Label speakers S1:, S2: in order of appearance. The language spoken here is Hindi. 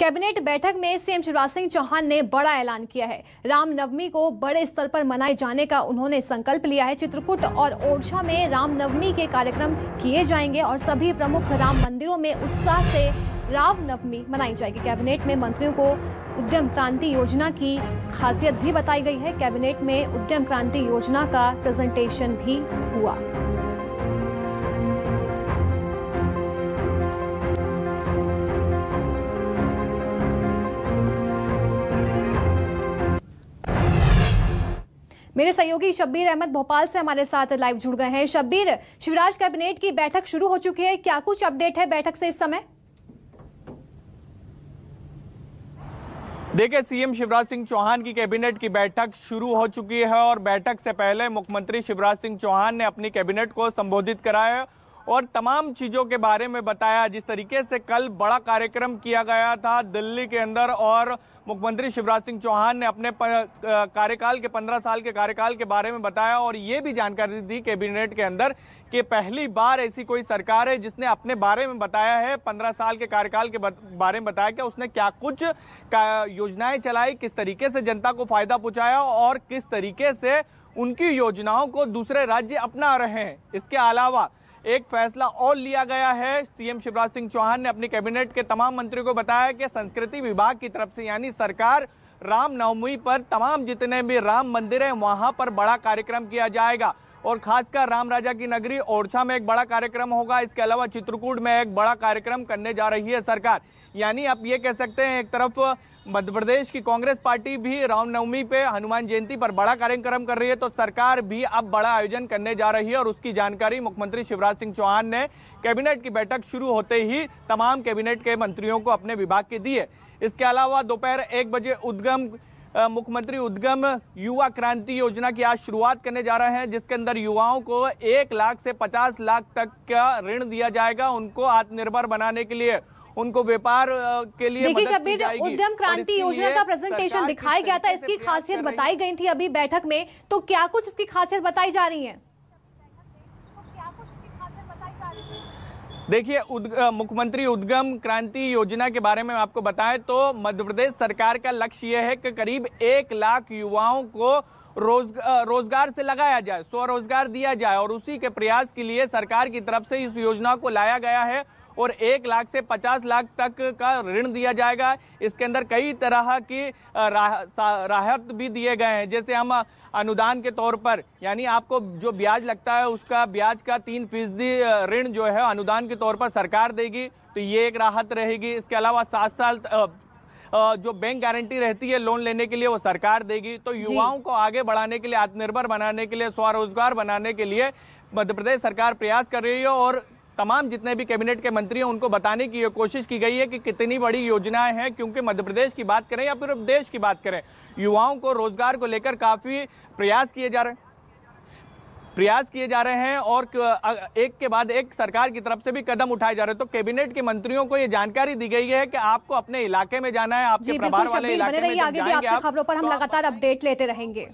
S1: कैबिनेट बैठक में सीएम शिवराज सिंह चौहान ने बड़ा ऐलान किया है। रामनवमी को बड़े स्तर पर मनाए जाने का उन्होंने संकल्प लिया है। चित्रकूट और ओरछा में रामनवमी के कार्यक्रम किए जाएँगे और सभी प्रमुख राम मंदिरों में उत्साह से रामनवमी मनाई जाएगी। कैबिनेट में मंत्रियों को उद्यम क्रांति योजना की खासियत भी बताई गई है। कैबिनेट में उद्यम क्रांति योजना का प्रेजेंटेशन भी हुआ। मेरे सहयोगी शब्बीर अहमद भोपाल से हमारे साथ लाइव जुड़ गए हैं। शब्बीर, शिवराज कैबिनेट की बैठक शुरू हो चुकी है। क्या कुछ अपडेट है बैठक से इस समय?
S2: देखिए, सीएम शिवराज सिंह चौहान की कैबिनेट की बैठक शुरू हो चुकी है और बैठक से पहले मुख्यमंत्री शिवराज सिंह चौहान ने अपनी कैबिनेट को संबोधित कराया और तमाम चीज़ों के बारे में बताया, जिस तरीके से कल बड़ा कार्यक्रम किया गया था दिल्ली के अंदर, और मुख्यमंत्री शिवराज सिंह चौहान ने अपने कार्यकाल के पंद्रह साल के कार्यकाल के बारे में बताया, और ये भी जानकारी दी कैबिनेट के अंदर कि पहली बार ऐसी कोई सरकार है जिसने अपने बारे में बताया है, पंद्रह साल के कार्यकाल के बारे में बताया कि उसने क्या कुछ योजनाएँ चलाई, किस तरीके से जनता को फ़ायदा पहुँचाया, और किस तरीके से उनकी योजनाओं को दूसरे राज्य अपना रहे हैं। इसके अलावा एक फैसला और लिया गया है। सीएम शिवराज सिंह चौहान ने अपनी कैबिनेट के तमाम मंत्रियों को बताया कि संस्कृति विभाग की तरफ़ से, यानी सरकार रामनवमी पर तमाम जितने भी राम मंदिर हैं, वहाँ पर बड़ा कार्यक्रम किया जाएगा। और खासकर राम राजा की नगरी ओरछा में एक बड़ा कार्यक्रम होगा। इसके अलावा चित्रकूट में एक बड़ा कार्यक्रम करने जा रही है सरकार। यानी आप ये कह सकते हैं, एक तरफ़ मध्य प्रदेश की कांग्रेस पार्टी भी रामनवमी पे हनुमान जयंती पर बड़ा कार्यक्रम कर रही है तो सरकार भी अब बड़ा आयोजन करने जा रही है और उसकी जानकारी मुख्यमंत्री शिवराज सिंह चौहान ने कैबिनेट की बैठक शुरू होते ही तमाम कैबिनेट के मंत्रियों को अपने विभाग के दिए। इसके अलावा दोपहर एक बजे उद्गम मुख्यमंत्री उद्गम युवा क्रांति योजना की आज शुरुआत करने जा रहे हैं जिसके अंदर युवाओं को एक लाख से पचास लाख तक का ऋण दिया जाएगा उनको आत्मनिर्भर बनाने के लिए। उनको व्यापार के लिए
S1: देखिए शब्बीर उद्यम क्रांति योजना का प्रेजेंटेशन दिखाया गया था इसकी खासियत बताई गई थी अभी बैठक में तो क्या कुछ इसकी खासियत बताई जा रही है?
S2: देखिए मुख्यमंत्री उद्गम क्रांति योजना के बारे में आपको बताएँ तो मध्य प्रदेश सरकार का लक्ष्य यह है कि करीब एक लाख युवाओं को रोज रोज़गार से लगाया जाए, स्वरोजगार दिया जाए और उसी के प्रयास के लिए सरकार की तरफ़ से इस योजना को लाया गया है। और एक लाख से पचास लाख तक का ऋण दिया जाएगा। इसके अंदर कई तरह की राहत भी दिए गए हैं। जैसे हम अनुदान के तौर पर यानी आपको जो ब्याज लगता है उसका ब्याज का तीन फ़ीसदी ऋण जो है अनुदान के तौर पर सरकार देगी तो ये एक राहत रहेगी। इसके अलावा सात साल जो बैंक गारंटी रहती है लोन लेने के लिए वो सरकार देगी। तो युवाओं को आगे बढ़ाने के लिए आत्मनिर्भर बनाने के लिए स्वरोजगार बनाने के लिए मध्य प्रदेश सरकार प्रयास कर रही है और तमाम जितने भी कैबिनेट के मंत्री हैं उनको बताने की कोशिश की गई है कि कितनी बड़ी योजनाएँ हैं क्योंकि मध्य प्रदेश की बात करें या फिर देश की बात करें युवाओं को रोज़गार को लेकर काफ़ी प्रयास किए जा रहे हैं। प्रयास किए जा रहे हैं और एक के बाद एक सरकार की तरफ़ से भी कदम उठाए जा रहे हैं। तो कैबिनेट के मंत्रियों को ये जानकारी दी गई है कि आपको अपने इलाके में जाना है आपके प्रभार वाले इलाके में
S1: आगे भी आपसे खबरों पर हम लगातार अपडेट लेते रहेंगे।